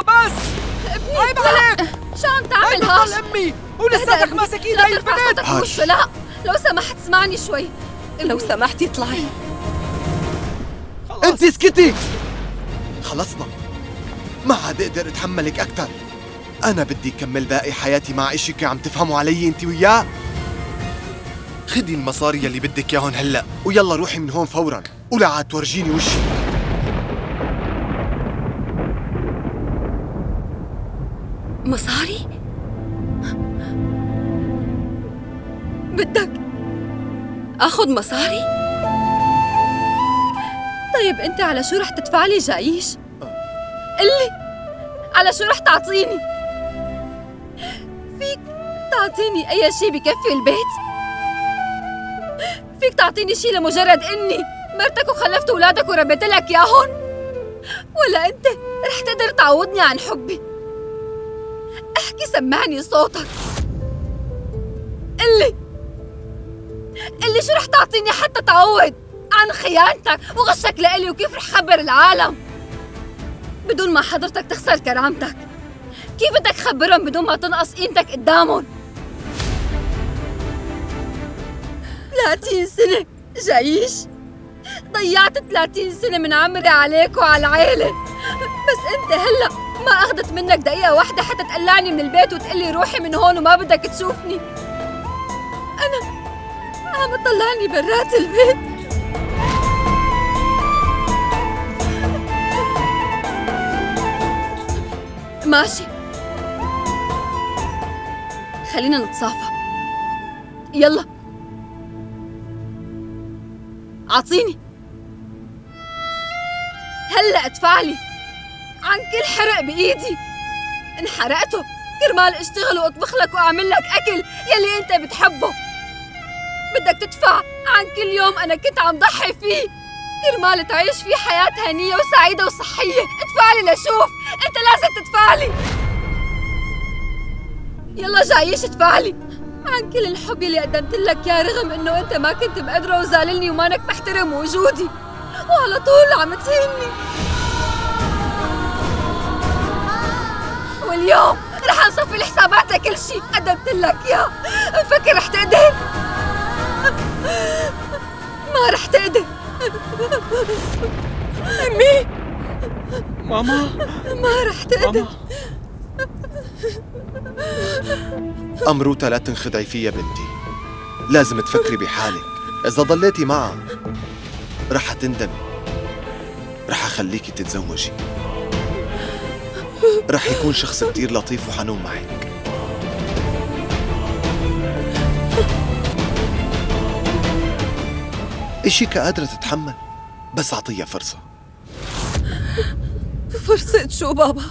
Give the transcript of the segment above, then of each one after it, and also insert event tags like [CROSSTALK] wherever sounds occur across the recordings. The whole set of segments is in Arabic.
بس ابني عيب عليك. شو عم تعمل؟ هاش؟ أمي. ولساتك ماسكين لا هاي البنت بوشه لا. لو سمحت اسمعني شوي. لو سمحتي اطلعي. انت اسكتي خلصنا. ما عاد أقدر اتحملك أكثر أنا بدي كمل باقي حياتي مع إشي عم تفهموا علي انت وياه. خدي المصاري يلي بدك ياهن هلأ ويلا روحي من هون فورا. ولا عاد تورجيني وشك مصاري؟ بدك أخذ مصاري؟ طيب أنت على شو رح تدفع لي جايش؟ قلي على شو رح تعطيني؟ فيك تعطيني أي شيء بكفي البيت؟ فيك تعطيني شيء لمجرد إني مرتك وخلفت أولادك وربيت لك ياهن؟ ولا أنت رح تقدر تعوضني عن حبي؟ احكي سمعني صوتك. قلي قلي شو رح تعطيني حتى تعوض عن خيانتك وغشك لإلي وكيف رح خبر العالم؟ بدون ما حضرتك تخسر كرامتك كيف بدك خبرهم بدون ما تنقص قيمتك قدامهم؟ 30 سنة جايش ضيعت 30 سنة من عمري عليك وعلى العيلة بس أنت هلأ ما أخذت منك دقيقة واحدة حتى تقلعني من البيت وتقلي روحي من هون وما بدك تشوفني. أنا عم تطلعني برات البيت. ماشي. خلينا نتصافى. يلا. عطيني هلا ادفع لي عن كل حرق بإيدي. ان حرقته كرمال اشتغل واطبخ لك واعمل لك أكل يلي أنت بتحبه. بدك تدفع عن كل يوم أنا كنت عم ضحي فيه. كرمال تعيش فيه حياة هنية وسعيدة وصحية. ادفع لي لشوف. أنت لازم تدفع لي. يلا جايش ادفع لي. عن كل الحب اللي قدمت لك يا رغم إنه أنت ما كنت مقدره وزاللني ومانك محترم وجودي. وعلى طول عم تهيني واليوم رح نصفي الحسابات لكل شيء قدمت لك إياه. مفكر رح تقدر ما رح تقدر أمي. ماما. ما رح تقدر ماما. أمروتا لا تنخدعي فيا بنتي. لازم تفكري بحالك. إذا ضليتي معها رح تندمي. رح أخليكي تتزوجي. رح يكون شخص كتير لطيف وحنون معك. إشي قادرة تتحمل بس أعطيها فرصة. فرصة شو بابا؟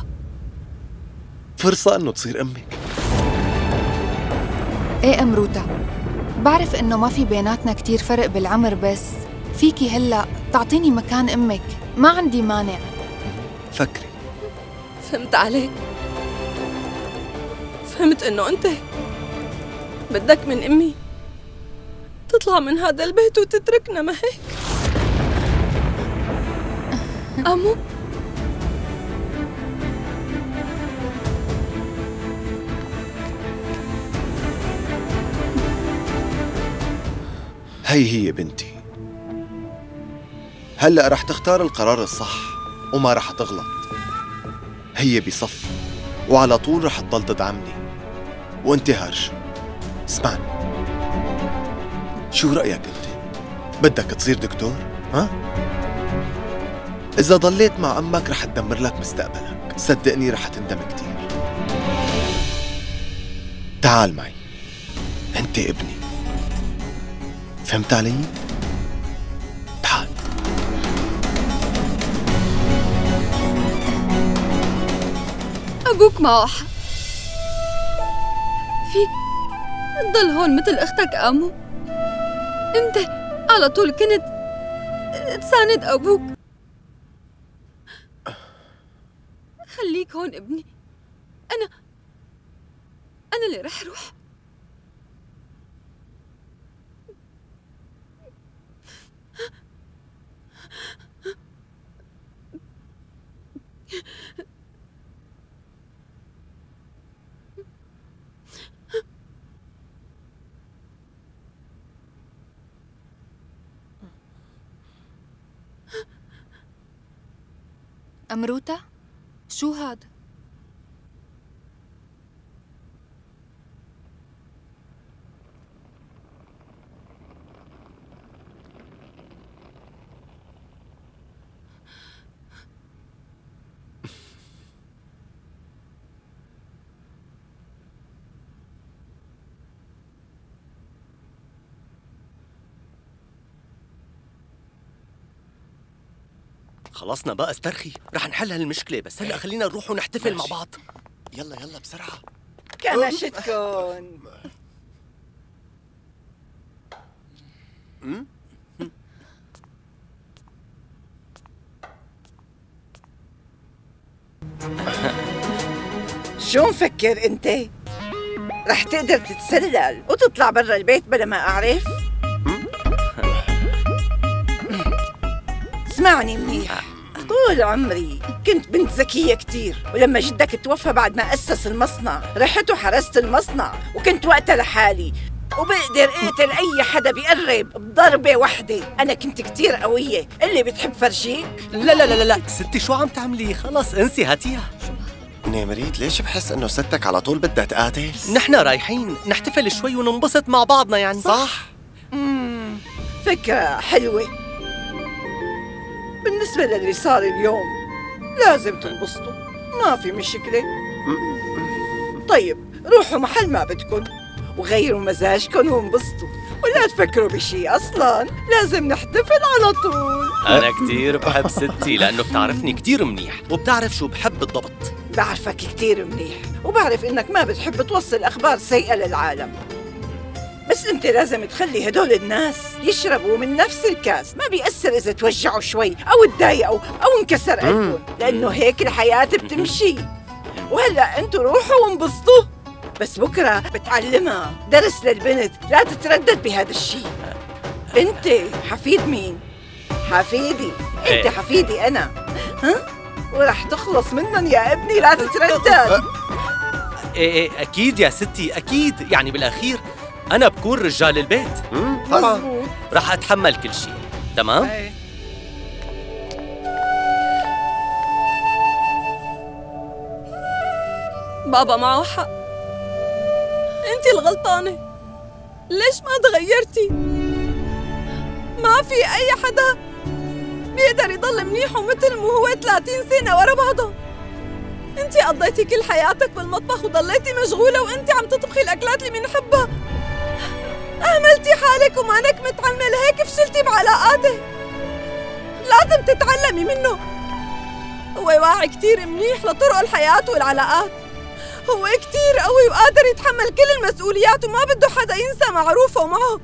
فرصة إنه تصير أمك. إيه امروتا بعرف إنه ما في بيناتنا كتير فرق بالعمر بس فيكي هلأ تعطيني مكان أمك. ما عندي مانع. فكري. فهمت عليك؟ فهمت إنه أنت بدك من أمي تطلع من هذا البيت وتتركنا ما هيك؟ أمو؟ هي هي بنتي. هلأ رح تختار القرار الصح وما رح تغلط. هي بصف وعلى طول رح تضل تدعمني وانت هرش اسمعني شو رأيك أنت؟ بدك تصير دكتور؟ ها؟ إذا ضليت مع أمك رح تدمر لك مستقبلك صدقني رح تندم كتير تعال معي أنت ابني فهمت علي؟ أبوك معه فيك تضل هون مثل أختك أمو. أنت على طول كنت تساند أبوك. خليك هون ابني. أنا أنا اللي رح روح أمروتا شو هاد؟ خلصنا بقى استرخي. رح نحل هالمشكلة بس. هلا خلينا نروح ونحتفل مع بعض. يلا يلا بسرعة. كنشتكن [LAUGHS] شو مفكر أنت؟ رح تقدر تتسلل وتطلع برا البيت بلا ما أعرف؟ اسمعني منيح. طول عمري. كنت بنت ذكية كتير ولما جدك توفى بعد ما أسس المصنع رحت وحرست المصنع وكنت وقتها لحالي. وبقدر أقتل أي حدا بيقرب بضربة وحدة أنا كنت كتير قوية. اللي بتحب فرجيك لا لا لا لا ستي شو عم تعملي؟ خلص انسي هاتيها. نيمريت ليش بحس إنه ستك على طول بدها تقاتل؟ نحن رايحين نحتفل شوي وننبسط مع بعضنا يعني. صح؟ مم. فكرة حلوة. بالنسبة للي صار اليوم لازم تنبسطوا. ما في مشكلة. طيب روحوا محل ما بدكن وغيروا مزاجكم وانبسطوا. ولا تفكروا بشي أصلا لازم نحتفل على طول. أنا كتير بحب ستي لأنه بتعرفني كتير منيح وبتعرف شو بحب بالضبط بعرفك كتير منيح وبعرف إنك ما بتحب توصل أخبار سيئة للعالم. بس انت لازم تخلي هدول الناس يشربوا من نفس الكاس. ما بيأثر إذا توجعوا شوي أو تضايقوا أو انكسر قلبهم لأنه هيك الحياة بتمشي. وهلأ أنتوا روحوا وانبسطوا. بس بكرة بتعلمها. درس للبنت لا تتردد بهذا الشيء. انت حفيد مين؟ حفيدي. انت إيه. حفيدي أنا. ها؟ ورح تخلص منهم يا ابني لا تتردد. [LAUGHS] إيه إيه أكيد يا ستي أكيد. يعني بالأخير أنا بكون رجال البيت. طبعا. رح أتحمل كل شيء. تمام؟ إيه. بابا معه حق. أنت الغلطانة. ليش ما تغيرتي؟ ما في أي حدا بيقدر يضل منيح ومثل ما هو 30 سنة ورا بعضها أنت قضيتي كل حياتك بالمطبخ وضليتي مشغولة وأنت عم تطبخي الأكلات اللي بنحبها. أهملتي حالك ومانك متعلمة لهيك فشلتي بعلاقاتك لازم تتعلمي منه. هو واعي كتير منيح لطرق الحياة والعلاقات. هو كتير قوي وقادر يتحمل كل المسؤوليات وما بده حدا ينسى معروفه معه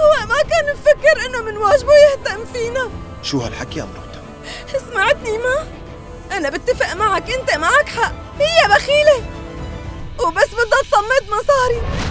هو ما كان مفكر إنه من واجبه يهتم فينا. شو هالحكي يا مروتا؟ سمعتني ما. أنا بتفق معك أنت معك حق. هي بخيلة. وبس بدها تصمد مصاري.